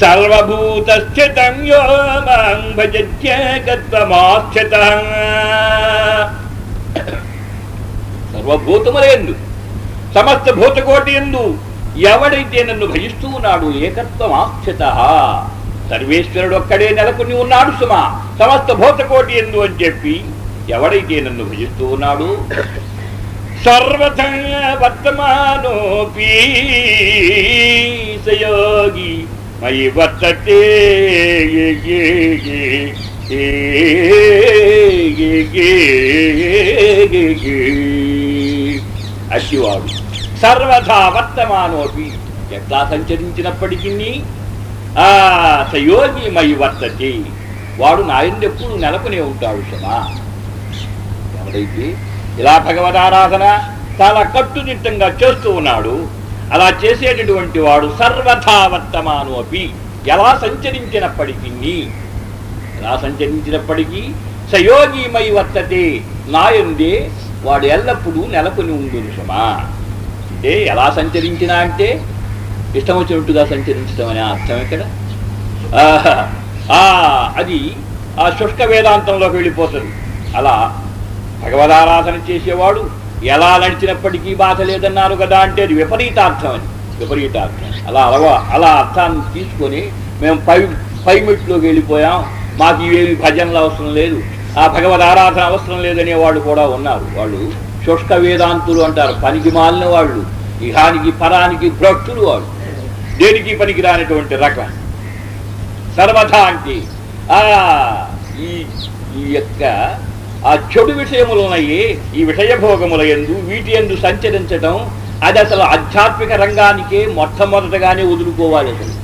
సర్వభూతస్థితం యో మాం భజత్యేకత్వమాస్థిత సర్వభూతములందు సమస్త భూతకోటి ఎందు ఎవడైతే నన్ను భజిస్తూ ఉన్నాడు ఏకత్వం ఏకత్వమాస్థిత సర్వేశ్వరుడు ఒక్కడే నెలకొని ఉన్నాడు సుమా. సమస్త భూతకోటి ఎందు అని చెప్పి ఎవడైతే నన్ను భజిస్తూ ఉన్నాడు సర్వథ వర్తమానోపి సయోగి మయి వర్తతే అశివాడు సర్వథా వర్తమానోపి ఎట్లా సంచరించినప్పటికీ ఆ సయోగి మయి వర్తతి. వాడు నాయందెప్పుడు నెలకొనే ఉంటాడు సమా ఎవరైతే ఇలా భగవదారాధన చాలా కట్టుదిట్టంగా చేస్తూ ఉన్నాడు. అలా చేసేటటువంటి వాడు సర్వథా వర్తమాను అపి. ఎలా సంచరించినప్పటికీ ఎలా సంచరించినప్పటికీ సయోగిమై వర్తతే. నాయందే వాడు ఎల్లప్పుడూ నెలకొని ఉండును సుమా. అంటే ఎలా సంచరించినా అంటే ఇష్టం వచ్చినట్టుగా సంచరించడం అనే అర్థం ఇక్కడ. ఆహా, ఆ, అది ఆ శుష్క వేదాంతంలోకి వెళ్ళిపోతుంది. అలా భగవదారాధన చేసేవాడు ఎలా నడిచినప్పటికీ బాధ లేదన్నారు కదా అంటే అది విపరీతార్థం అని విపరీతార్థం. అలా అలవా అలా అర్థాన్ని తీసుకొని మేము పై పైమెట్లోకి వెళ్ళిపోయాం. మాకు ఇవేమి భజనలు అవసరం లేదు. ఆ భగవద్ ఆరాధన అవసరం లేదనే వాళ్ళు కూడా ఉన్నారు. వాళ్ళు శుష్క వేదాంతులు అంటారు. పనికి మాలిన వాళ్ళు ఇహానికి పరానికి భ్రక్తులు వాళ్ళు. దేనికి పనికి రానటువంటి రకం? సర్వథా అంటే ఆ ఈ యొక్క ఆ చెడు విషయములు ఈ విషయభోగముల ఎందు వీటి ఎందు సంచరించటం అది అసలు ఆధ్యాత్మిక రంగానికే మొట్టమొదటగానే వదులుకోవాలి అసలు.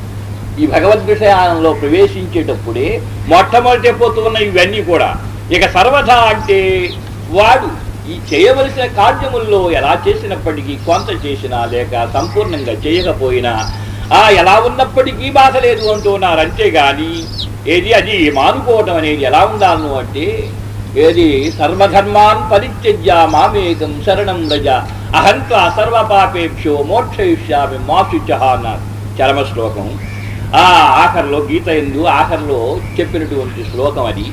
ఈ భగవద్ విషయాలలో ప్రవేశించేటప్పుడే మొట్టమొదటి పోతున్న ఇవన్నీ కూడా. ఇక సర్వథా అంటే వాడు ఈ చేయవలసిన కార్యముల్లో ఎలా చేసినప్పటికీ కొంత చేసినా లేక సంపూర్ణంగా చేయకపోయినా ఆ ఎలా ఉన్నప్పటికీ బాధ లేదు అంటున్నారు. అంతేగాని ఏది అది మానుకోవటం అనేది ఎలా ఉండాలను అంటే ఏది సర్వధర్మాన్ పరిత్యజ్య మామేకం శరణం రజ. అహంత్వ సర్వపాపేభ్యో మోక్షయిష్యామి మాసుచ అన్నారు. చరమ శ్లోకం. ఆ ఆఖరిలో గీత ఎందు ఆఖరిలో చెప్పినటువంటి శ్లోకం అది.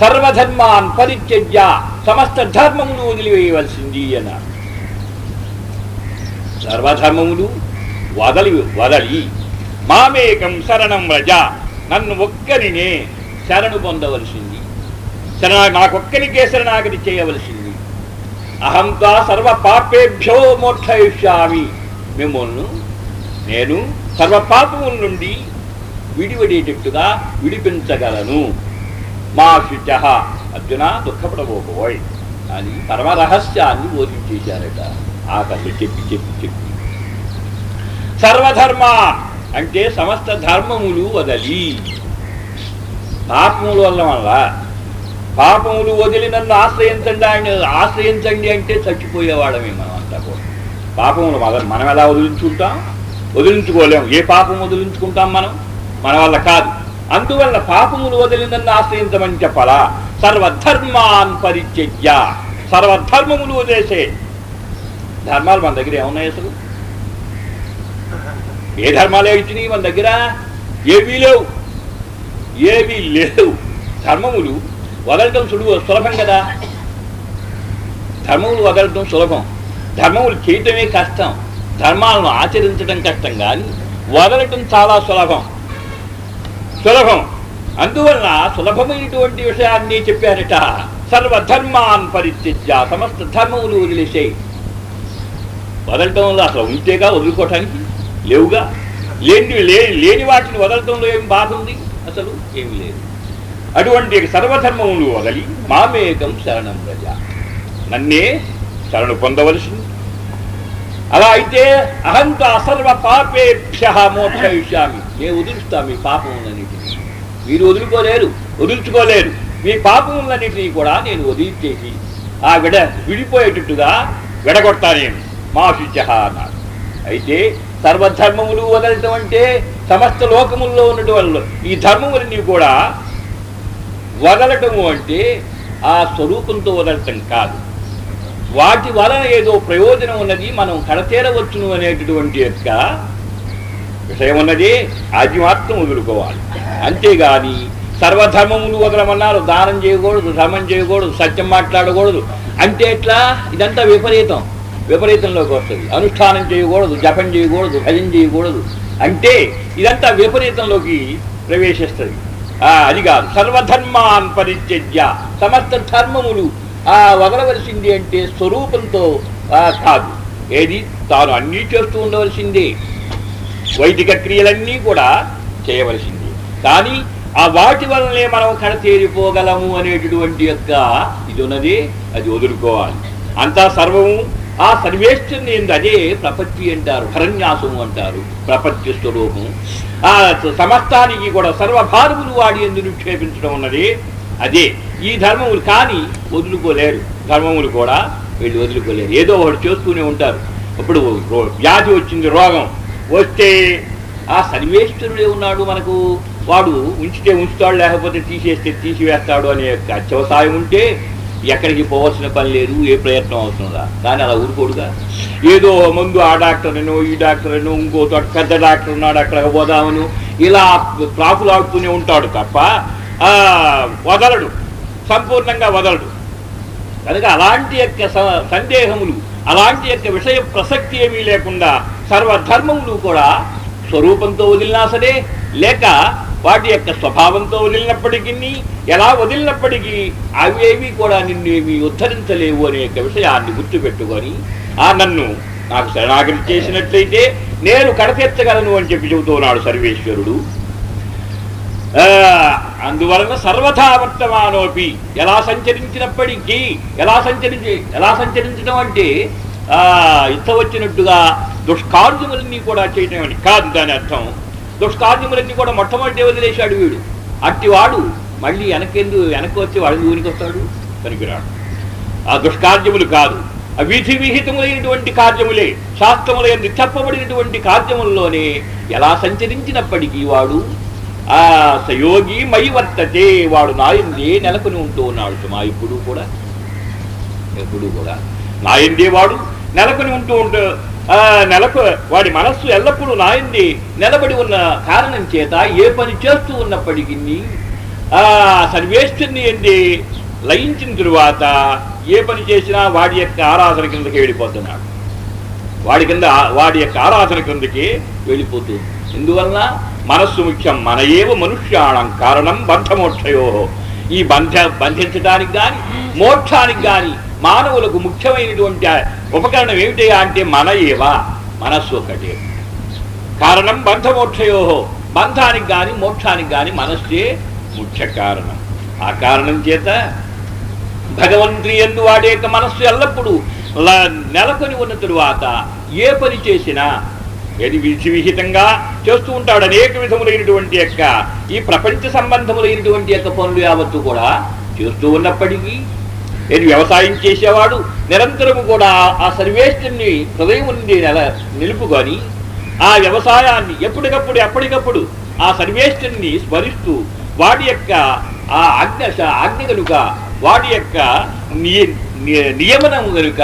సర్వధర్మాన్ పరిత్యజ్య సమస్త ధర్మములు వదిలివేయవలసింది అన్నారు సర్వధర్మములు వదలి వదలి. మామేకం శరణం రజ. నన్ను ఒక్కరినే శరణు పొందవలసింది. శరణ నాకొక్కరికే శరణాగతి చేయవలసింది. అహంతా సర్వ పాపేభ్యో మోక్షయిష్యామి. మిమ్మల్ని నేను సర్వ పాపముల నుండి విడివడేటట్టుగా విడిపించగలను. మా శుచ అర్జున దుఃఖపడబోబోయ్. అని పరమరహస్యాన్ని బోధించేశారట. ఆకలి చెప్పి చెప్పి చెప్పి. సర్వధర్మ అంటే సమస్త ధర్మములు వదలి. పాపముల వల్ల వల్ల పాపములు వదిలి నన్ను ఆశ్రయించండి ఆయన ఆశ్రయించండి అంటే చచ్చిపోయేవాడమే మనం అంతా కూడా. పాపములు మనం ఎలా వదిలించుకుంటాం? వదిలించుకోలేం. ఏ పాపం వదిలించుకుంటాం మనం? మన వల్ల కాదు. అందువల్ల పాపములు వదిలి నన్ను ఆశ్రయించమని చెప్పాలా? సర్వధర్మాన్ పరిత్యజ్య. సర్వధర్మములు వదిలేసే. ధర్మాలు మన దగ్గర ఏమున్నాయి అసలు? ఏ ధర్మాలు ఇచ్చినాయి మన దగ్గర? ఏవీ లేవు. ఏవీ లేవు. ధర్మములు వదలటం సులువు సులభం కదా? ధర్మములు వదలటం సులభం. ధర్మములు చేయటమే కష్టం. ధర్మాలను ఆచరించడం కష్టం కానీ వదలటం చాలా సులభం. సులభం. అందువలన సులభమైనటువంటి విషయాన్ని చెప్పారట. సర్వధర్మాన్ పరిత్యజ్య సమస్త ధర్మములు వదిలేసాయి వదలటంలో అసలు ఉంటేగా వదులుకోవటానికి లేవుగా? లేని లేని వాటిని వదలటంలో ఏం బాధ ఉంది? అసలు ఏమి లేదు. అటువంటి సర్వధర్మములు వదలి మామేకం శరణం రజ. నన్నే శరణు పొందవలసింది అలా అయితే అహంత అసర్వ పాపేభ్య మోక్షయిష్యామి. నేను వదులుస్తా మీ పాపములన్నిటినీ. మీరు వదులుకోలేరు వదులుచుకోలేరు. మీ పాపములన్నిటినీ కూడా నేను వదిలిచేసి ఆ విడ విడిపోయేటట్టుగా విడగొడతా నేను మా శుచ అన్నారు. అయితే సర్వధర్మములు వదలటం అంటే సమస్త లోకముల్లో ఉన్నటువంటి ఈ ధర్మములన్నీ కూడా వదలటము అంటే ఆ స్వరూపంతో వదలటం కాదు. వాటి వలన ఏదో ప్రయోజనం ఉన్నది మనం కడతేరవచ్చును అనేటటువంటి యొక్క విషయం ఉన్నది. అది మాత్రం వదులుకోవాలి. అంతేగాని సర్వధర్మములు వదలమన్నారు. దానం చేయకూడదు ధర్మం చేయకూడదు సత్యం మాట్లాడకూడదు. అంటే ఎట్లా? ఇదంతా విపరీతం. విపరీతంలోకి వస్తుంది. అనుష్ఠానం చేయకూడదు జపం చేయకూడదు భజన చేయకూడదు. అంటే ఇదంతా విపరీతంలోకి ప్రవేశిస్తుంది. అది కాదు. సర్వధర్మాన్ పరిత్యజ్య. సమస్త ధర్మములు ఆ వదలవలసింది అంటే స్వరూపంతో కాదు. ఏది? తాను అన్నీ చేస్తూ ఉండవలసిందే. వైదిక క్రియలన్నీ కూడా చేయవలసింది. కానీ ఆ వాటి వల్లనే మనం కడతేరిపోగలము అనేటటువంటి యొక్క ఇది ఉన్నది. అది వదులుకోవాలి. అంతా సర్వము ఆ సర్వేశ్వరుని అదే ప్రపత్తి అంటారు భరణ్యాసము అంటారు ప్రపత్తి స్వరూపం ఆ సమస్తానికి కూడా సర్వభారములు వాడి ఎందు నిక్షేపించడం ఉన్నది అదే. ఈ ధర్మములు కానీ వదులుకోలేరు. ధర్మములు కూడా వీళ్ళు వదులుకోలేరు. ఏదో ఒకటి చేస్తూనే ఉంటారు. ఇప్పుడు వ్యాధి వచ్చింది రోగం వస్తే ఆ సర్వేశ్వరుడే ఉన్నాడు మనకు. వాడు ఉంచితే ఉంచుతాడు లేకపోతే తీసేస్తే తీసివేస్తాడు అనే యొక్క అత్యవసాయం ఉంటే ఎక్కడికి పోవాల్సిన పని లేదు ఏ ప్రయత్నం అవుతుందా కానీ అలా ఊరుకోడుగా. ఏదో ముందు ఆ డాక్టర్ అనో ఈ డాక్టర్ అనో ఇంకో పెద్ద డాక్టర్ ఉన్నాడు అక్కడికి పోదామను. ఇలా ప్రాకులాడుతూనే ఉంటాడు తప్ప ఆ, వదలడు. సంపూర్ణంగా వదలడు. కనుక అలాంటి యొక్క స- సందేహములు అలాంటి యొక్క విషయ ప్రసక్తి ఏమీ లేకుండా సర్వధర్మములు కూడా స్వరూపంతో వదిలినా సరే లేక వాటి యొక్క స్వభావంతో వదిలినప్పటికీ ఎలా వదిలినప్పటికీ అవేవి కూడా నిన్ను ఏమి ఉద్ధరించలేవు అనే యొక్క విషయాన్ని గుర్తుపెట్టుకొని ఆ నన్ను నాకు శరణాగతి చేసినట్లయితే నేను కడతీర్చగలను అని చెప్పి చెబుతున్నాడు సర్వేశ్వరుడు. ఆ, అందువలన సర్వథా వర్తమానోపి ఎలా సంచరించినప్పటికీ ఎలా సంచరించి ఎలా సంచరించడం అంటే ఆ ఇంత వచ్చినట్టుగా దుష్కార్యములన్నీ కూడా చేయటం అని కాదు దాని అర్థం. దుష్కార్యములన్నీ కూడా మొట్టమొదటి వదిలేశాడు వీడు. అట్టివాడు మళ్ళీ వెనకెందు వెనక్కి వచ్చి వాడి ఊరికి వస్తాడు? పనికిరాడు. ఆ దుష్కార్యములు కాదు. ఆ విధి విహితములైనటువంటి కార్యములే శాస్త్రముల ఎందు చెప్పబడినటువంటి కార్యముల్లోనే ఎలా సంచరించినప్పటికీ వాడు ఆ సయోగి మై వర్తతే వాడు నాయందే నెలకొని ఉంటూ ఉన్నాడు సుమా ఇప్పుడు కూడా ఎప్పుడు కూడా. నాయందే వాడు నెలకొని ఉంటూ ఉంటూ నెలకు వాడి మనస్సు ఎల్లప్పుడూ నాయందే నిలబడి ఉన్న కారణం చేత ఏ పని చేస్తూ ఉన్నప్పటికీ ఆ సర్వేశ్వరుని ఎందే లయించిన తరువాత ఏ పని చేసినా వాడి యొక్క ఆరాధన కిందకి వెళ్ళిపోతున్నాడు. వాడి కింద వాడి యొక్క ఆరాధన కిందకి వెళ్ళిపోతుంది. ఎందువలన మనస్సు ముఖ్యం మన ఏవ మనుష్యాణం కారణం బంధమోక్షయో. ఈ బంధ బంధించడానికి కానీ మోక్షానికి కానీ మానవులకు ముఖ్యమైనటువంటి ఉపకరణం ఏమిటయా అంటే మన ఏవ మనస్సు ఒకటే. కారణం బంధమోక్షయో బంధానికి కానీ మోక్షానికి కానీ మనస్సే ముఖ్య కారణం. ఆ కారణం చేత భగవంతుని ఎందు వాడే యొక్క మనస్సు ఎల్లప్పుడూ నెలకొని ఉన్న తరువాత ఏ పని చేసినా ఏది విధి విహితంగా చేస్తూ ఉంటాడు అనేక విధములైనటువంటి యొక్క ఈ ప్రపంచ సంబంధములైనటువంటి యొక్క పనులు యావత్తు కూడా చేస్తూ ఉన్నప్పటికీ నేను వ్యవసాయం చేసేవాడు. నిరంతరము కూడా ఆ సర్వేష్టిని హృదయం నుండి నెల నిలుపుకొని ఆ వ్యవసాయాన్ని ఎప్పటికప్పుడు ఎప్పటికప్పుడు ఆ సర్వేశ్వరుని స్మరిస్తూ వాడి యొక్క ఆ ఆజ్ఞ ఆజ్ఞ కనుక వాడి యొక్క నియ- నియమనం కనుక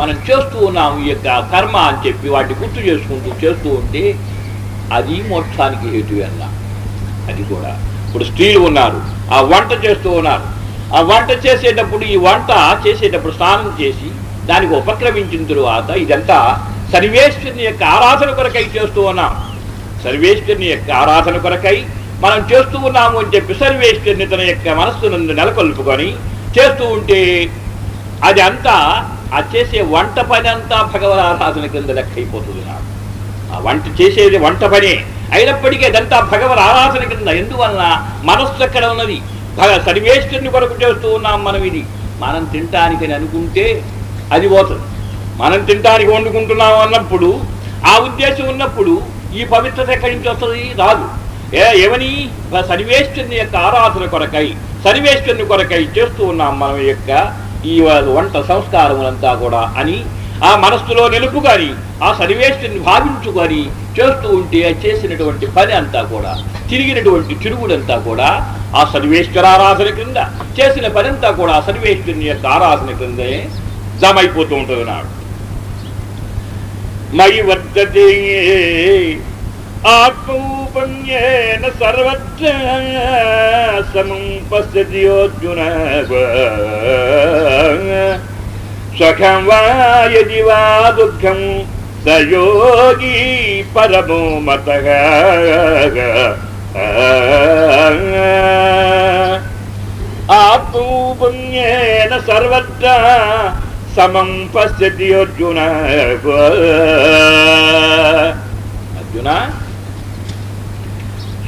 మనం చేస్తూ ఉన్నాం ఈ యొక్క కర్మ అని చెప్పి వాటిని గుర్తు చేసుకుంటూ చేస్తూ ఉంటే అది మోక్షానికి హేతు అన్న. అది కూడా. ఇప్పుడు స్త్రీలు ఉన్నారు. ఆ వంట చేస్తూ ఉన్నారు. ఆ వంట చేసేటప్పుడు ఈ వంట చేసేటప్పుడు స్నానం చేసి దానికి ఉపక్రమించిన తరువాత ఇదంతా సర్వేశ్వరుని యొక్క ఆరాధన కొరకై చేస్తూ ఉన్నాం. సర్వేశ్వరుని యొక్క ఆరాధన కొరకై మనం చేస్తూ ఉన్నాము అని చెప్పి సర్వేశ్వరుని తన యొక్క మనస్సును నెలకొల్పుకొని చేస్తూ ఉంటే అది అంతా ఆ చేసే వంట పని అంతా భగవద్ ఆరాధన కింద లెక్క అయిపోతుంది నాకు. ఆ వంట చేసేది వంట పనే. అయినప్పటికీ అదంతా భగవద్ ఆరాధన కింద. ఎందువలన? మనస్సు ఎక్కడ ఉన్నది. సర్వేశ్వరుని కొరకు చేస్తూ ఉన్నాం మనం ఇది. మనం తినటానికని అనుకుంటే అది పోతుంది. మనం తినటానికి వండుకుంటున్నాం అన్నప్పుడు ఆ ఉద్దేశం ఉన్నప్పుడు ఈ పవిత్రత ఎక్కడి నుంచి వస్తుంది? రాదు. ఏ ఏమని? సర్వేశ్వరుని యొక్క ఆరాధన కొరకై సర్వేశ్వరుని కొరకై చేస్తూ ఉన్నాం మనం యొక్క ఈ వంట సంస్కారములంతా కూడా అని ఆ మనస్సులో నిలుపుకొని ఆ సర్వేశ్వరుని భావించుకొని చేస్తూ ఉంటే ఆ చేసినటువంటి పని అంతా కూడా తిరిగినటువంటి తిరుగుడంతా కూడా ఆ సర్వేశ్వర ఆరాధన క్రింద చేసిన పని అంతా కూడా ఆ సర్వేశ్వరుని యొక్క ఆరాధన క్రిందే జమ అయిపోతూ ఉంటుంది నాడు. మై వర్ధతే ఆత్మౌపన్యేన సర్వత్ర సమం సుఖం వా యది వా దుఃఖం సయోగి పరమో మత ఆత్మౌపన్యేన సర్వత్ర సమం పశ్యతి అర్జున అర్జున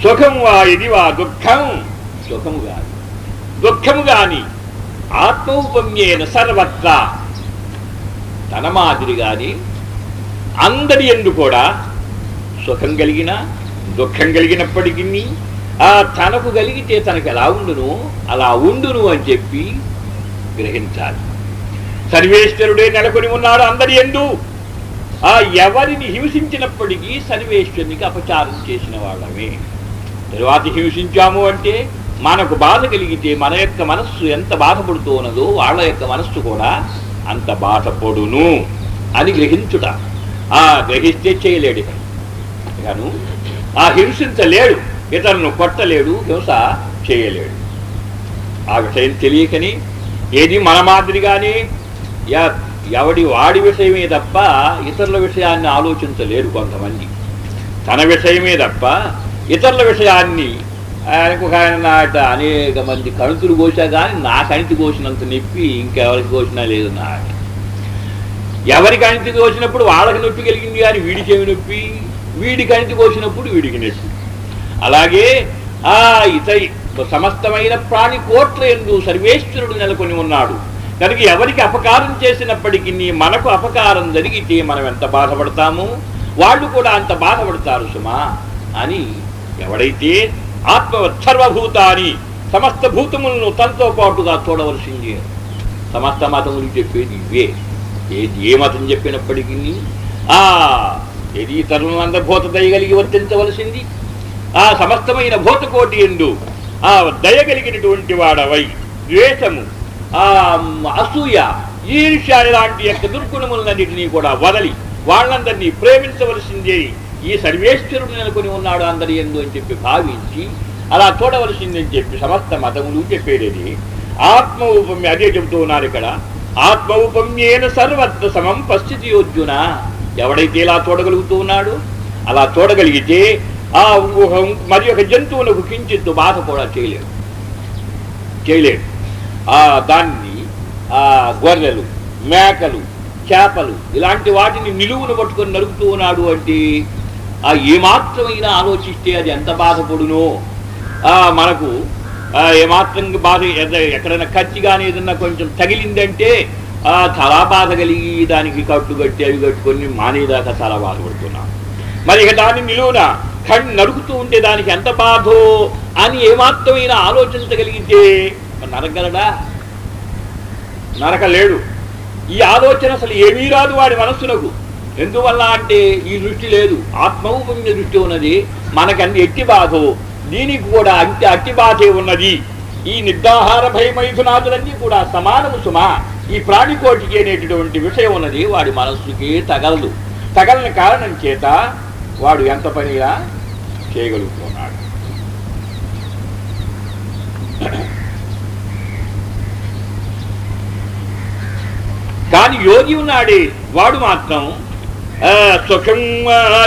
సుఖం వా ఇది వా దుఃఖం సుఖము కాని దుఃఖము కాని ఆత్మౌపమ్యేన సర్వత్రా తన మాదిరి గాని అందరి ఎందు కూడా సుఖం కలిగిన దుఃఖం కలిగినప్పటికీ ఆ తనకు కలిగితే తనకు ఎలా ఉండును? అలా ఉండును అని చెప్పి గ్రహించాలి. సర్వేశ్వరుడే నెలకొని ఉన్నాడు అందరి ఎందు. ఆ ఎవరిని హింసించినప్పటికీ సర్వేశ్వరునికి అపచారం చేసిన వాళ్ళమే. తరువాత హింసించాము అంటే మనకు బాధ కలిగితే మన యొక్క మనస్సు ఎంత బాధపడుతూ ఉన్నదో వాళ్ళ యొక్క మనస్సు కూడా అంత బాధపడును అని గ్రహించుట. ఆ గ్రహిస్తే చేయలేడు ఇతను. ఇకను ఆ హింసించలేడు ఇతరులను కొట్టలేడు హింస చేయలేడు. ఆ విషయం తెలియకని ఏది మన మాదిరిగానే ఎ- ఎవడి వాడి విషయమే తప్ప ఇతరుల విషయాన్ని ఆలోచించలేరు కొంతమంది. తన విషయమే తప్ప ఇతరుల విషయాన్ని ఆయనకు ఆయన నాట అనేక మంది కణుతులు కోసా కానీ నా కణితి కోసినంత నొప్పి ఇంకెవరికి కోసినా లేదు నాట ఎవరికి కణితి కోసినప్పుడు వాళ్ళకి నొప్పి కలిగింది కానీ వీడికి ఏమి నొప్పి? వీడికి కణితి కోసినప్పుడు వీడికి నొప్పి. అలాగే ఆ ఇత సమస్తమైన ప్రాణి కోట్ల ఎందు సర్వేశ్వరుడు నెలకొని ఉన్నాడు. కనుక ఎవరికి అపకారం చేసినప్పటికీ మనకు అపకారం జరిగితే మనం ఎంత బాధపడతాము? వాళ్ళు కూడా అంత బాధపడతారు సుమా అని ఎవడైతే ఆత్మ సర్వభూతాన్ని సమస్త భూతములను తనతో పాటుగా చూడవలసింది సమస్త మతములు చెప్పేది ఇవే. ఏది ఏ మతం చెప్పినప్పటికీ ఆ ఏది ఇతరులను దయ కలిగి వర్తించవలసింది? ఆ సమస్తమైన భూతకోటి ఎందు ఆ దయ కలిగినటువంటి వాడవై. ద్వేషము ఆ అసూయ ఈర్ష్య లాంటి యొక్క దుర్గుణములన్నింటినీ కూడా వదలి వాళ్ళందరినీ ప్రేమించవలసిందే. ఈ సర్వేశ్వరుడు నెలకొని ఉన్నాడు అందరి ఎందు అని చెప్పి భావించి అలా చూడవలసిందని చెప్పి సమస్త మతములు చెప్పేది ఆత్మ ఉపమ్య అదే చెబుతూ ఉన్నారు ఇక్కడ. ఆత్మ ఉపమ్యేన సర్వత్ర సమం పశ్చితి యోజ్జున ఎవడైతే ఇలా చూడగలుగుతూ ఉన్నాడు అలా చూడగలిగితే ఆ ఊహం మరి ఒక జంతువునకు కించిత్తు బాధ కూడా చేయలేడు. చేయలేడు. ఆ దాన్ని ఆ గొర్రెలు మేకలు చేపలు ఇలాంటి వాటిని నిలువును పట్టుకొని నరుకుతూ ఉన్నాడు అంటే ఆ ఏమాత్రమైనా ఆలోచిస్తే అది ఎంత బాధపడునో. ఆ మనకు ఏమాత్రం బాధ ఎక్కడైనా ఖర్చు కానీ ఏదన్నా కొంచెం తగిలిందంటే ఆ చాలా బాధ కలిగి దానికి కట్టు కట్టి అవి కట్టుకొని మానేదాకా చాలా బాధపడుతున్నాను. మరి ఇక దాన్ని నిలువున కణ్ నడుకుతూ ఉంటే దానికి ఎంత బాధో అని ఏమాత్రమైన ఆలోచించగలిగితే మరి నరగలడా నరకలేడు. ఈ ఆలోచన అసలు ఏమీ రాదు వాడి మనస్సునకు. ఎందువల్ల అంటే ఈ దృష్టి లేదు. ఆత్మౌపమ్య దృష్టి ఉన్నది. మనకన్నీ ఎట్టి బాధో దీనికి కూడా అంతే అట్టి బాధే ఉన్నది. ఈ నిర్దాహార భయమైథునాదులన్నీ కూడా సమానము సుమా. ఈ ప్రాణికోటికి అనేటటువంటి విషయం ఉన్నది వాడి మనస్సుకి తగలదు. తగలని కారణం చేత వాడు ఎంత పనిగా చేయగలుగుతున్నాడు. కానీ యోగి ఉన్నాడే వాడు మాత్రం సుఖం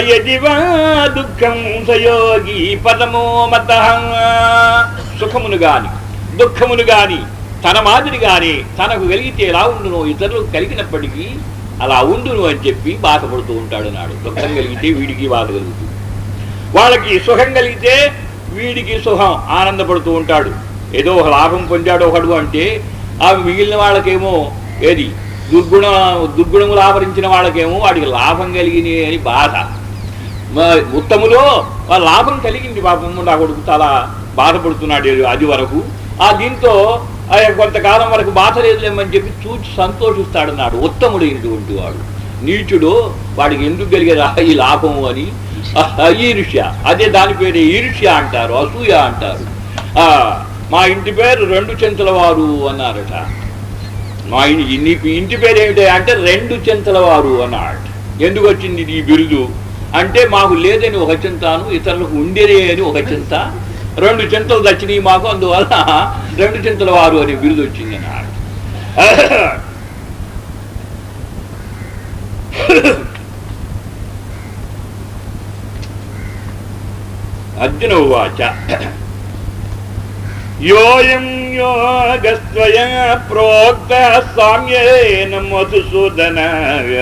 యది వా దుఃఖం సయోగి పదమో మత సుఖమును గాని దుఃఖమును గాని తన మాదిరి గాని తనకు కలిగితే ఎలా ఉండును ఇతరులకు కలిగినప్పటికీ అలా ఉండును అని చెప్పి బాధపడుతూ ఉంటాడు నాడు. దుఃఖం కలిగితే వీడికి బాధ కలుగుతుంది. వాళ్ళకి సుఖం కలిగితే వీడికి సుఖం ఆనందపడుతూ ఉంటాడు. ఏదో ఒక లాభం పొందాడు ఒకడు అంటే ఆ మిగిలిన వాళ్ళకేమో ఏది? దుర్గుణ దుర్గుణములు ఆవరించిన వాళ్ళకేమో వాడికి లాభం కలిగింది అని బాధ. ఉత్తములో లాభం కలిగింది పాపం నా కొడుకు చాలా బాధపడుతున్నాడు అది వరకు. ఆ దీంతో ఆ కొంతకాలం వరకు బాధ లేదులేమని చెప్పి చూచి సంతోషిస్తాడన్నాడు ఉత్తముడైనటువంటి వాడు. నీచుడు వాడికి ఎందుకు కలిగేది ఈ లాభము అని. ఈరుష్య ఈర్ష్య. అదే దాని పేరు ఈర్ష్య అంటారు అసూయ అంటారు. ఆ, మా ఇంటి పేరు రెండు చెంచుల వారు అన్నారట. మా ఇ- ఇంటి పేరు ఏమిటి అంటే రెండు చింతల వారు అన్నాడు. ఎందుకు వచ్చింది ఈ బిరుదు? అంటే మాకు లేదని ఒక చింతను ఇతరులకు ఉండేదే అని ఒక చింత. రెండు చింతలు దచ్చినాయి మాకు అందువల్ల రెండు చింతల వారు అనే బిరుదు వచ్చింది అన్నాడు. అర్జున ఉవాచ. योऽयं योगस्त्वया प्रोक्तः साम्येन मधुसूदनाय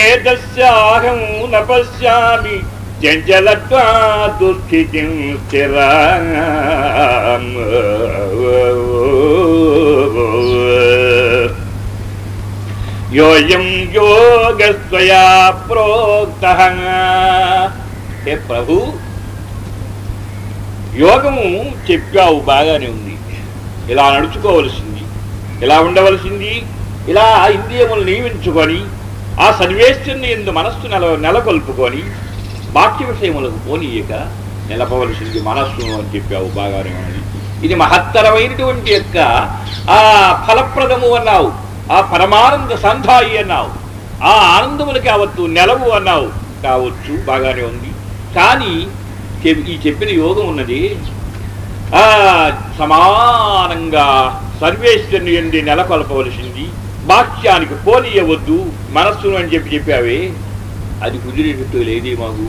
एतस्याहं न पश्यामि चञ्चलत्वा दुःखितिं स्थिराम्। योऽयं योगस्त्वया प्रोक्तः। हे प्रभु యోగము చెప్పావు బాగానే ఉంది. ఇలా నడుచుకోవలసింది. ఇలా ఉండవలసింది. ఇలా ఇంద్రియములు నియమించుకొని ఆ సన్వేష్టిని ఎందు మనస్సు నెల నెలకొల్పుకొని బాహ్య విషయములకు పోనీయక నిలపవలసింది మనస్సును అని చెప్పావు బాగానే ఉన్నది ఇది మహత్తరమైనటువంటి యొక్క ఆ ఫలప్రదము అన్నావు. ఆ పరమానంద సంధాయి అన్నావు. ఆ ఆనందములకి అవత్తు నెలవు అన్నావు. కావచ్చు బాగానే ఉంది. కానీ ఈ చెప్పిన యోగం ఉన్నది. ఆ సమానంగా సర్వేశ్వరుని ఎండి నెలకొల్పవలసింది. బాక్యానికి పోనీయవద్దు మనస్సును అని చెప్పి చెప్పావే. అది కుదిరేటట్టు లేదే మాకు.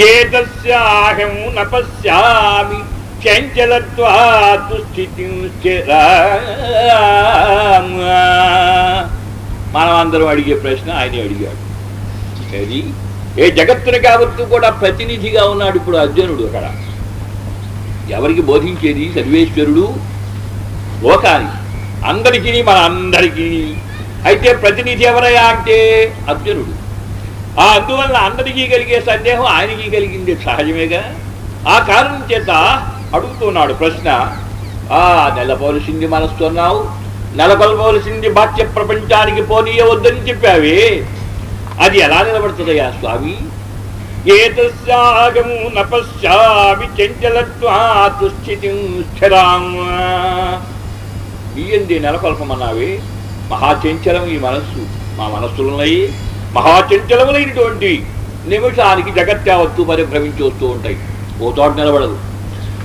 ఏతస్యాహం నపశ్యామి చంచలత్వాతు స్థితి మనం అందరం అడిగే ప్రశ్న ఆయనే అడిగాడు. అది ఏ జగత్తుని కాబట్టి కూడా ప్రతినిధిగా ఉన్నాడు ఇప్పుడు అర్జునుడు అక్కడ. ఎవరికి బోధించేది సర్వేశ్వరుడు? లోకానికి. అందరికీ మన అందరికీ అయితే ప్రతినిధి ఎవరయ్యా అంటే అర్జునుడు. ఆ అందువల్ల అందరికీ కలిగే సందేహం ఆయనకి కలిగింది సహజమేగా? ఆ కారణం చేత అడుగుతున్నాడు ప్రశ్న. ఆ నెలపోలసింది మనస్తున్నావు. నెలకొల్పవలసింది బాహ్య ప్రపంచానికి పోనీయవద్దని చెప్పావే. అది ఎలా నిలబడుతుందయ్యా స్వామి? ఏతస్యాగము నపశ్యామి చంచలత్వాతు స్థిరాం. ఇయ్యండి నెలకొల్పమన్నావే? మహాచంచలం ఈ మనస్సు. మా మనస్సులున్నాయి. మహాచంచలములైనటువంటి నిమిషానికి జగత్యావత్తు పరిభ్రమించి వస్తూ ఉంటాయి. ఓ తోట నిలబడదు.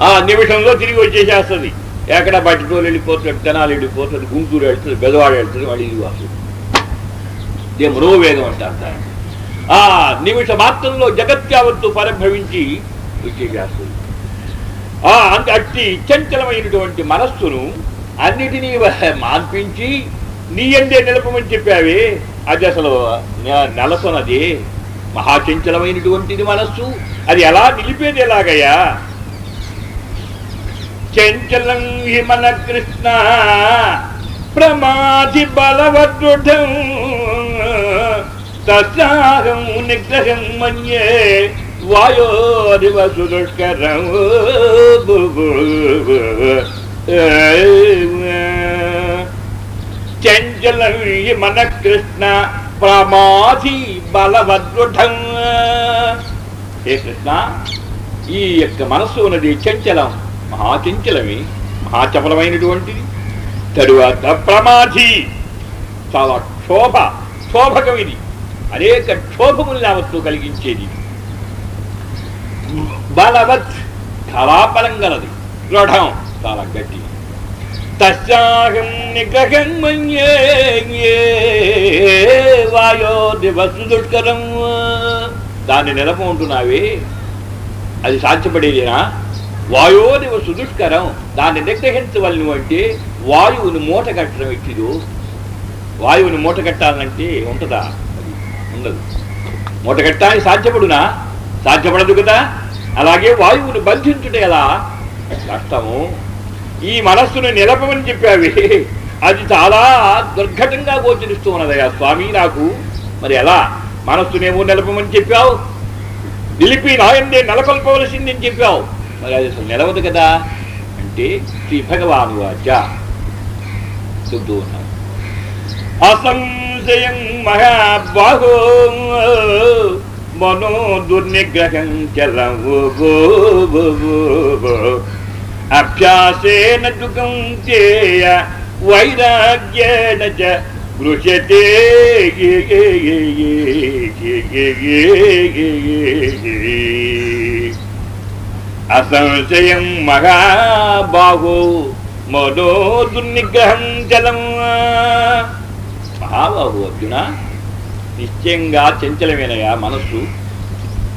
ఆ నిమిషంలో తిరిగి వచ్చేసేస్తుంది. ఎక్కడ బయటతో వెళ్ళిపోతుంది జనాలు వెళ్ళిపోతుంది గుంటూరు వెళ్తుంది బెదవాడ వెళ్తుంది మళ్ళీ ఇది వస్తుంది దే మనోవేగం అంటారు ఆ నిమిష మాత్రంలో జగత్యావత్తు పరిభ్రమించి వచ్చేసేస్తుంది ఆ అంత అట్టి చంచలమైనటువంటి మనస్సును అన్నిటినీ మాన్పించి నీ అందే నిలపమని చెప్పావే అది అసలు నె- మహాచంచలమైనటువంటిది మనస్సు. అది ఎలా నిలిపేది ఎలాగయ్యా? చంచలం హిమన కృష్ణ ప్రమాది బలవదృఢం. తసాహం నిగ్రహం మన్యే వాయోరివ సుదుష్కరం చంచల మన కృష్ణ ప్రమాధి బలవదృఢం హే కృష్ణ ఈ యొక్క మనస్సు ఉన్నది చంచలం మహాచంచలమే మహాచపలమైనటువంటిది. తరువాత ప్రమాధి చాలా క్షోభ క్షోభకం ఇది. అనేక క్షోభములు యావత్తు కలిగించేది. బలవత్ కళాపలం గలది. దృఢం చాలా గట్టి. తస్యాహం నిగ్రహం వాయో దివసు దుష్కరం దాన్ని నిలపమంటున్నావే అది సాధ్యపడేదేనా? వాయోదివ సుదుష్కరం దాన్ని నిగ్రహించవలను అంటే వాయువుని మూట కట్టడం ఇచ్చిదు వాయువుని మూట కట్టాలంటే ఉంటుందా? ఉండదు. మూట సాధ్యపడునా? సాధ్యపడదు కదా? అలాగే వాయువుని బంధించుట ఎలా? కష్టము. ఈ మనస్సును నిలపమని చెప్పావి. అది చాలా దుర్ఘటంగా గోచరిస్తూ ఉన్నదయ్యా స్వామి నాకు. మరి ఎలా? మనస్సునేమో నిలపమని చెప్పావు. నిలిపి నాయందే నెలకొల్పవలసింది అని చెప్పావు. మరి అది అసలు నిలవదు కదా? అంటే శ్రీ భగవాను వాచ చెబుతూ అసంశయం మహాబాహో మనో దుర్నిగ్రహం అభ్యాసేన దుఃఖం చేయ వైరాగ్యేణ చ గృహ్యతే అసంశయం మహాబాహో మనో దుర్నిగ్రహం జలం మహాబాహు అర్జున నిశ్చయంగా చంచలమేనయా మనస్సు.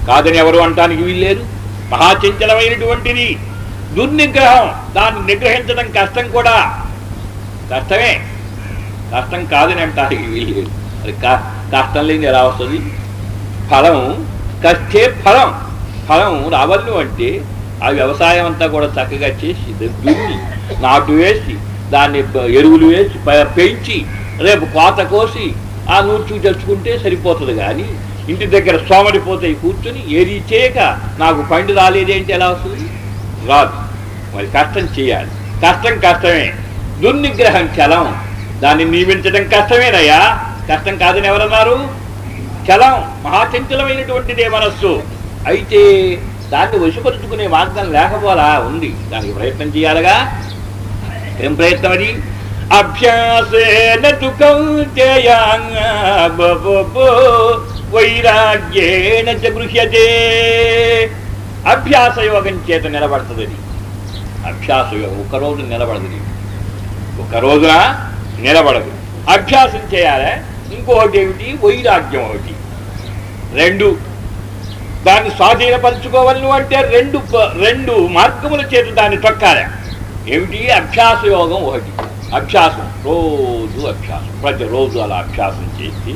కాదని ఎవరు అంటానికి వీల్లేదు. మహాచంచలమైనటువంటిది దుర్నిగ్రహం దాన్ని నిగ్రహించడం కష్టం కూడా. కష్టమే. కష్టం కాదని అంటానికి వీల్లేదు. అది కష్టం లేని ఎలా వస్తుంది? ఫలం కష్టే ఫలం. ఫలం రావద్దు అంటే ఆ వ్యవసాయం అంతా కూడా చక్కగా చేసి దున్ని నాటు వేసి దాన్ని ఎరువులు వేసి పెంచి రేపు కోత కోసి ఆ నూర్చు తెచ్చుకుంటే సరిపోతుంది కానీ ఇంటి దగ్గర సోమడిపోతాయి కూర్చొని ఏది చేయక నాకు పండు రాలేదేంటి ఎలా వస్తుంది? రాదు. మరి కష్టం చేయాలి. కష్టం కష్టమే. దుర్నిగ్రహం చలం. దాన్ని నియమించడం కష్టమేనయ్యా. కష్టం కాదని ఎవరన్నారు? చలం. మహాచంచలమైనటువంటిదే మనస్సు. అయితే దాన్ని వశపరుచుకునే మార్గం లేకపోలా ఉంది. దానికి ప్రయత్నం చేయాలిగా. ఏం ప్రయత్నం అది? అభ్యాసేన తుకౌంతేయాంగో వైరాగ్యేణ చ గృహ్యతే. అభ్యాస యోగం చేత నిలబడుతుంది అభ్యాస యోగం ఒకరోజు నిలబడదు నీకు. ఒక రోజున నిలబడదు. అభ్యాసం చేయాలి. ఇంకొకటి ఏమిటి? వైరాగ్యం ఒకటి. రెండు. దాన్ని స్వాధీనపరచుకోవాలను అంటే రెండు ప- రెండు మార్గముల చేత దాన్ని తొక్కాలి. ఏమిటి? అభ్యాస యోగం ఒకటి. అభ్యాసం రోజు అభ్యాసం ప్రతిరోజు అలా అభ్యాసం చేసి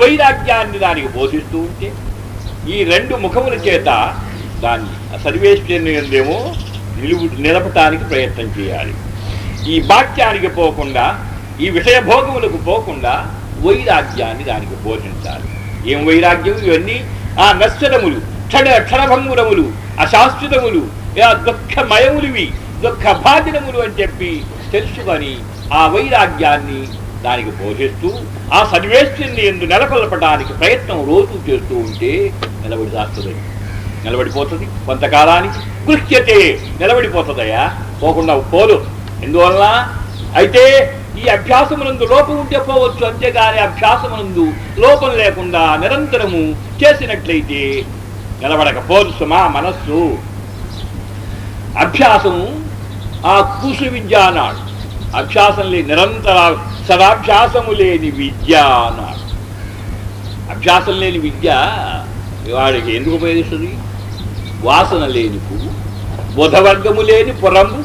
వైరాగ్యాన్ని దానికి బోధిస్తూ ఉంటే ఈ రెండు ముఖముల చేత దాన్ని సర్వేశ్వరునిదేమో నిలువు నిలపటానికి ప్రయత్నం చేయాలి. ఈ బాక్యానికి పోకుండా ఈ విషయ భోగములకు పోకుండా వైరాగ్యాన్ని దానికి బోధించాలి. ఏం వైరాగ్యం ఇవన్నీ ఆ నశ్వరములు క్షణ క్షణభంగురములు అశాశ్వతములు ఆ దుఃఖ బాధినములు అని చెప్పి తెలుసుకొని ఆ వైరాగ్యాన్ని దానికి బోధిస్తూ ఆ సన్వేష్టిని ఎందు నెలకొల్పడానికి ప్రయత్నం రోజు చేస్తూ ఉంటే నిలబడి దాస్తుంది నిలబడిపోతుంది. కొంతకాలానికి కృష్యతే నిలబడిపోతుందయ్యా. పోకుండా పోలు ఎందువల్ల అయితే ఈ అభ్యాసమునందు లోపం ఉంటే పోవచ్చు. అంతేగాని అభ్యాసమునందు లోపం లేకుండా నిరంతరము చేసినట్లయితే నిలబడకపోదు సుమా మనస్సు. అభ్యాసము ఆ కూసు విద్య అన్నాడు. అభ్యాసం లేని నిరంతర సదాభ్యాసము లేని విద్య అన్నాడు. అభ్యాసం లేని విద్య వాడికి ఎందుకు ఉపయోగిస్తుంది? వాసన లేని పువ్వు బుధవర్గము లేని పురంబు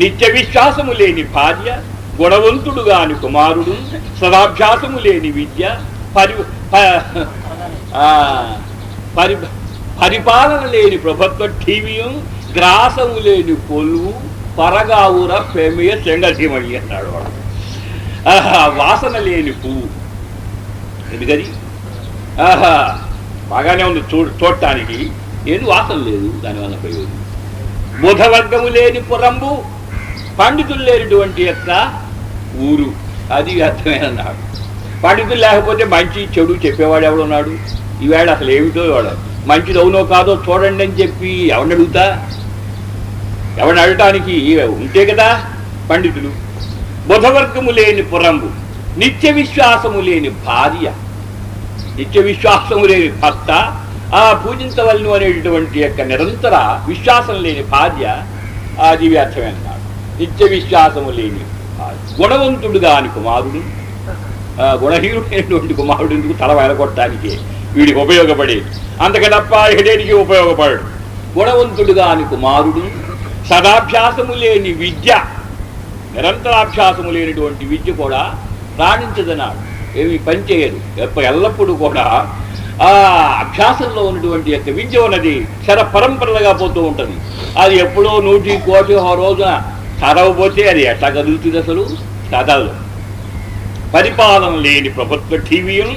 నిత్య విశ్వాసము లేని భార్య గుణవంతుడు గాని కుమారుడు సదాభ్యాసము లేని విద్య పరి పరి పరిపాలన లేని ప్రభుత్వ టీవీయు గ్రాసము లేని పొలువు పరగావుర పెమియ చెంగసీమడి అన్నాడు వాడు. వాసన లేని పువ్వు. ఎందుకది? ఆహా బాగానే ఉంది చూ చూడటానికి. ఏది వాసన లేదు దానివల్ల ప్రయోజనం. బుధవర్గము లేని పురంబు పండితులు లేనిటువంటి యొక్క ఊరు. అది అర్థమేనన్నాడు పండితులు లేకపోతే మంచి చెడు చెప్పేవాడు ఎవడున్నాడు ఈవేళ అసలు ఏమిటో వాడు మంచిది అవునో కాదో చూడండి అని చెప్పి ఎవరిని అడుగుతా? ఎవరిని అడగటానికి ఉంటే కదా పండితులు? బుధవర్గము లేని పురంబు నిత్య విశ్వాసము లేని భార్య. నిత్య విశ్వాసము లేని భర్త ఆ పూజించవలను అనేటటువంటి యొక్క నిరంతర విశ్వాసం లేని భార్య ఆ వ్యర్థమే అన్నాడు. నిత్య విశ్వాసము లేని గుణవంతుడు కాని కుమారుడు గుణహీనుడైనటువంటి కుమారుడు ఎందుకు తల వెలగొట్టడానికి వీడికి ఉపయోగపడేది? అంతకనప్ప తప్ప హెడేనికి ఉపయోగపడడు? గుణవంతుడు కాని కుమారుడు సదాభ్యాసము లేని విద్య నిరంతరాభ్యాసము లేనిటువంటి విద్య కూడా రాణించదన్నాడు ఏమి పనిచేయదు ఎల్లప్పుడూ కూడా ఆ అభ్యాసంలో ఉన్నటువంటి యొక్క విద్య ఉన్నది శర పరంపరలుగా పోతూ ఉంటుంది. అది ఎప్పుడో నూటి కోటి ఓ రోజున చదవబోతే అది ఎట్లా కదులుతుంది అసలు? చదవదు. పరిపాలన లేని ప్రభుత్వ టీవీలు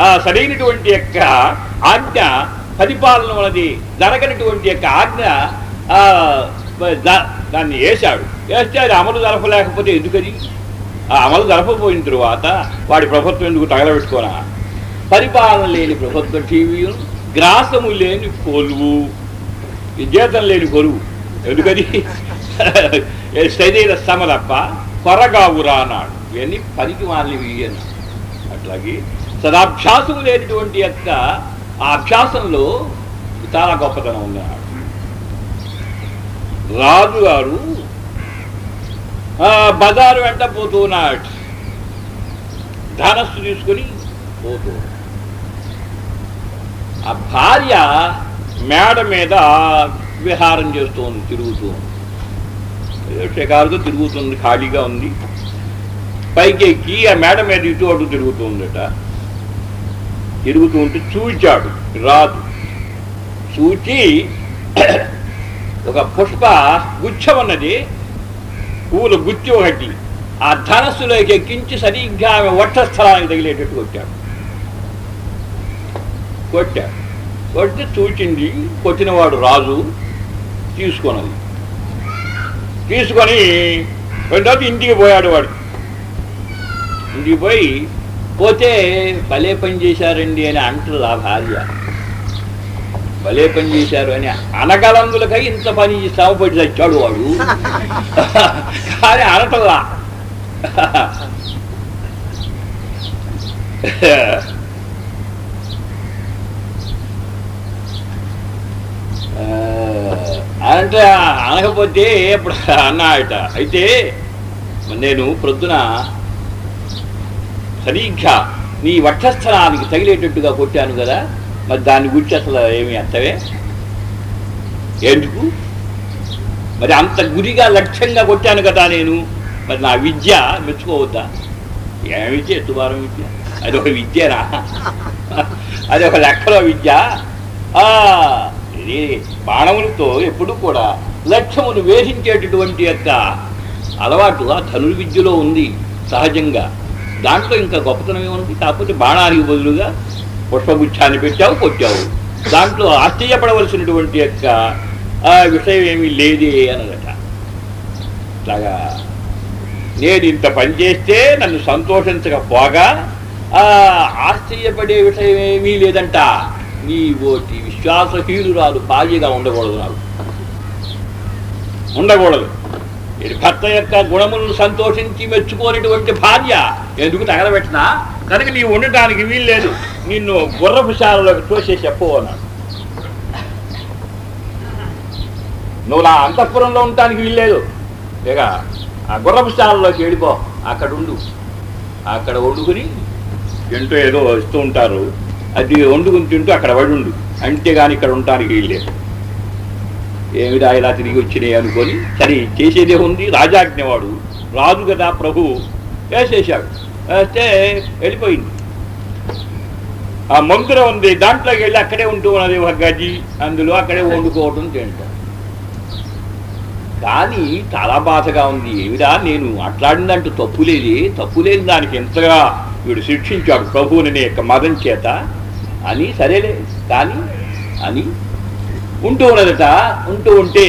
ఆ సరైనటువంటి యొక్క ఆజ్ఞ పరిపాలన ఉన్నది జరగనటువంటి యొక్క ఆజ్ఞ దాన్ని వేశాడు వేస్తే అది అమలు జరపలేకపోతే ఎందుకని ఆ అమలు జరపపోయిన తరువాత వాడి ప్రభుత్వం ఎందుకు తగలబెట్టుకోనా? పరిపాలన లేని ప్రభుత్వ టీవీ గ్రాసము లేని కొలువు. జీతం లేని కొలువు. ఎందుకని శరీర శరీర సమరప్ప కొరగావురా అన్నాడు ఇవన్నీ పనికి మాలినవి అని అట్లాగే సదాభ్యాసం లేనటువంటి యొక్క ఆ అభ్యాసంలో చాలా గొప్పతనం ఉన్నాడు రాజు గారు ఆ, బజారు వెంట పోతున్నాడు ధనస్సు తీసుకుని పోతూ ఆ భార్య మేడ మీద విహారం చేస్తోంది తిరుగుతూ షికారుతో తిరుగుతుంది ఖాళీగా ఉంది. పైకి ఎక్కి ఆ మేడ మీద ఇటు అటు తిరుగుతుందట తిరుగుతూ ఉంటే చూచాడు రాదు చూచి ఒక పుష్ప గుచ్చం అన్నది పూల గుచ్చి ఒకటి ఆ ధనస్సులోకి ఎక్కించి సరిగ్గా ఆమె వక్షస్థలానికి తగిలేటట్టు కొట్టాడు. కొట్టాడు. కొట్టి చూచింది కొట్టినవాడు రాజు తీసుకొనది. తీసుకొని రెండోది ఇంటికి పోయాడు వాడు. ఇంటికి పోయి పోతే భలే పని చేశారండి అని అంటారు ఆ భార్య. భలే పని చేశారు అని అనగలందులకై ఇంత పని శ్రమపడి చచ్చాడు వాడు. కానీ అనటల్లా ఆ, అంటే అనకపోతే ఇప్పుడు అన్నాయట అయితే నేను ప్రొద్దున సరిగ్గా నీ వక్షస్థలానికి తగిలేటట్టుగా కొట్టాను కదా. మరి దాని గురించి అసలు ఏమి అంతవే ఎందుకు? మరి అంత గురిగా లక్ష్యంగా కొట్టాను కదా నేను. మరి నా విద్య మెచ్చుకోవద్దా? ఏ విద్య? ఎత్తువారం విద్య. అది ఒక విద్యరా అది ఒక లెక్కలో విద్య. బాణములతో ఎప్పుడు కూడా లక్ష్యమును వేధించేటటువంటి యొక్క అలవాటు ఆ ధనుర్విద్యలో ఉంది సహజంగా. దాంట్లో ఇంకా గొప్పతనం ఏముంది? కాకపోతే బాణానికి బదులుగా పుష్పగుచ్చాన్ని పెట్టావు కొట్టావు. దాంట్లో ఆశ్చర్యపడవలసినటువంటి యొక్క ఆ విషయం ఏమీ లేదే అన్నదట. ఇట్లాగా నేను ఇంత పని చేస్తే నన్ను సంతోషించకపోగా ఆ ఆశ్చర్యపడే విషయం ఏమీ లేదంట. నీ ఓటి విశ్వాసహీనురాలు భార్యగా ఉండకూడదు నాకు. ఉండకూడదు. భర్త యొక్క గుణములను సంతోషించి మెచ్చుకోనటువంటి భార్య. ఎందుకు తగలబెట్టినా? కనుక నీవు ఉండటానికి వీల్లేదు. నిన్ను గుర్రపు శాలలోకి తోసేసి చెప్పు అన్నాడు. నువ్వు నా అంతఃపురంలో ఉండటానికి వీల్లేదు. ఇక ఆ గుర్రపు శాలలోకి వెళ్ళిపో అక్కడ ఉండు. అక్కడ వండుకుని ఎంటో ఏదో వస్తూ ఉంటారు. అది వండుకుని తింటూ అక్కడ పడి అంతేగాని ఇక్కడ ఉండటానికి వీల్లేదు. ఏమిరా ఇలా తిరిగి వచ్చినాయి అనుకొని సరే చేసేదే ఉంది. రాజాజ్ఞవాడు రాజు కదా ప్రభు వేసేసాడు వేస్తే వెళ్ళిపోయింది. ఆ మందిరం ఉంది దాంట్లోకి వెళ్ళి అక్కడే ఉంటూ ఉన్నది ఒక గది అందులో అక్కడే వండుకోవటం తింటాం. కానీ చాలా బాధగా ఉంది. ఏమిరా నేను మాట్లాడిందంటూ తప్పు లేదే? తప్పు లేని దానికి ఎంతగా వీడు శిక్షించాడు ప్రభువుని యొక్క మదం చేత? అని సరేలే కానీ అని ఉంటూ ఉన్నదట. ఉంటూ ఉంటే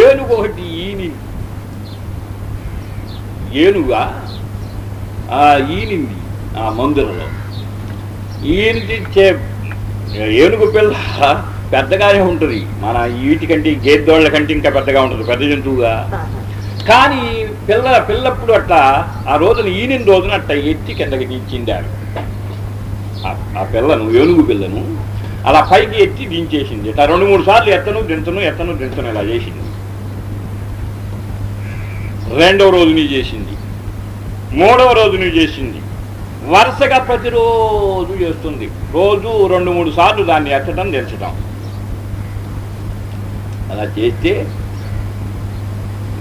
ఏనుగు ఒకటి ఈని. ఏనుగా? ఈనింది ఆ మందిరంలో ఈనిచ్చే ఏనుగు పిల్ల పెద్దగానే ఉంటుంది. మన వీటికంటే గేద్దోళ్ళ కంటే ఇంకా పెద్దగా ఉంటుంది పెద్ద జంతువుగా. కానీ పిల్ల పిల్లప్పుడు అట్లా ఆ రోజున ఈనిన రోజున అట్లా ఎత్తి కిందకి దించిండారు ఆ- పిల్లను ఏనుగు పిల్లను అలా పైకి ఎత్తి దించేసింది. ఇట్లా రెండు మూడు సార్లు ఎత్తను దించను ఎత్తను దించను ఇలా చేసింది. రెండవ రోజుని చేసింది. మూడవ రోజుని చేసింది. వరుసగా ప్రతిరోజు చేస్తుంది. రోజు రెండు మూడు సార్లు దాన్ని ఎత్తడం దించడం అలా చేస్తే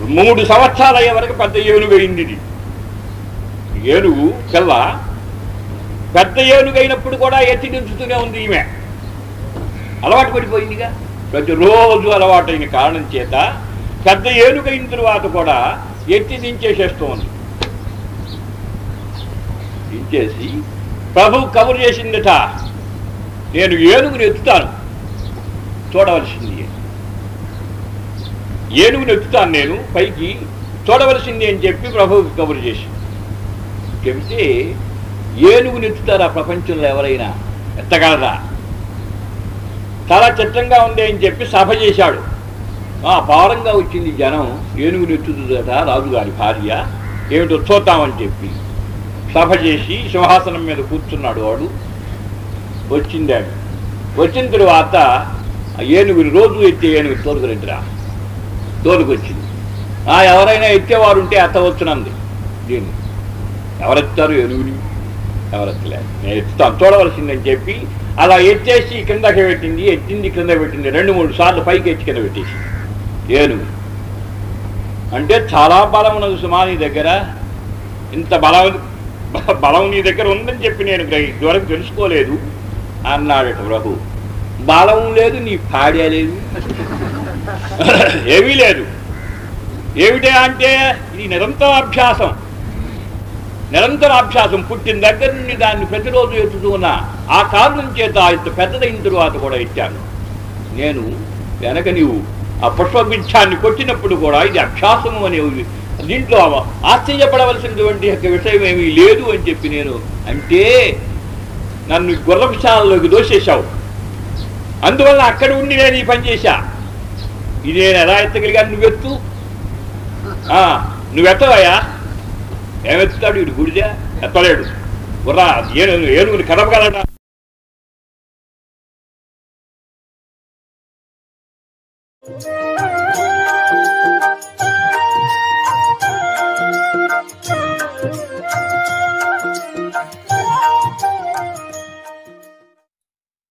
మూడు సంవత్సరాలు అయ్యే వరకు పెద్ద ఏనుగు అయింది ఇది. ఏనుగు పిల్ల పెద్ద ఏనుగు అయినప్పుడు కూడా ఎత్తి దించుతూనే ఉంది ఈమె. అలవాటు పడిపోయిందిగా. ప్రతిరోజు అలవాటైన కారణం చేత పెద్ద ఏనుగైన తరువాత కూడా ఎత్తి దించేసేస్తోంది. చేసి ప్రభు కబురు చేసిందట. నేను ఏనుగుని ఎత్తుతాను. చూడవలసింది ఏనుగుని ఎత్తుతాను నేను పైకి చూడవలసింది అని చెప్పి ప్రభువుకి కబురు చేసి చెబితే ఏనుగుని ఎత్తుతారా ప్రపంచంలో ఎవరైనా? ఎత్తగలరా? చాలా చిత్రంగా ఉంది అని చెప్పి సభ చేశాడు. ఆ పారంగా వచ్చింది జనం ఏనుగు ఎత్తుతుందట రాజుగారి భార్య. ఏమిటో చూద్దామని చెప్పి సభ చేసి సింహాసనం మీద కూర్చున్నాడు వాడు. వచ్చింది ఆమె వచ్చిన తరువాత ఆ రోజు ఎత్తే ఏనుగు తోలుకురెడ్డిరా తోలుకొచ్చింది. ఆ ఎవరైనా ఎత్తేవారు ఉంటే ఎత్తవచ్చునంది దీన్ని ఎవరెత్తారు ఏనుగుని? ఎవరెత్తలేదు నేను ఎత్తుతాను. చూడవలసిందని చెప్పి అలా ఎత్తేసి కిందకి పెట్టింది ఎత్తింది కింద పెట్టింది. రెండు మూడు సార్లు పైకి ఎత్తి కింద పెట్టేసి ఏనుగు. అంటే చాలా బలం ఉన్నది సుమా నీ దగ్గర. ఇంత బలం బలం నీ దగ్గర ఉందని చెప్పి నేను ఇదివరకు తెలుసుకోలేదు అన్నాడట ప్రభు. బలం లేదు నీ పాడే లేదు. ఏమీ లేదు. ఏమిటే అంటే ఇది నిరంతర అభ్యాసం. నిరంతర అభ్యాసం. పుట్టిన దగ్గర నుండి దాన్ని ప్రతిరోజు ఎత్తుతున్నా ఆ కారణం చేత ఇంత పెద్దదైన తరువాత కూడా ఎత్తాను. నేను వెనక నీవు ఆ పుష్పగుచ్ఛాన్ని కొట్టినప్పుడు కూడా ఇది అభ్యాసము అనే దీంట్లో ఆశ్చర్యపడవలసినటువంటి యొక్క విషయం ఏమీ లేదు అని చెప్పి నేను అంటే నన్ను గుర్రపుశాలలోకి దోషేశావు. అందువల్ల అక్కడ ఉండి నేను ఈ పని చేశా. ఇది నేను ఎలా ఎత్తగలిగాను నువ్వెత్తు ఆ, నువ్వెత్తవయ్యా ఏమెత్తుతాడు ఇటు గుడిజా ఎత్తలేడు. గుర్రా ఏను ఏనుగుని కదపగలడా?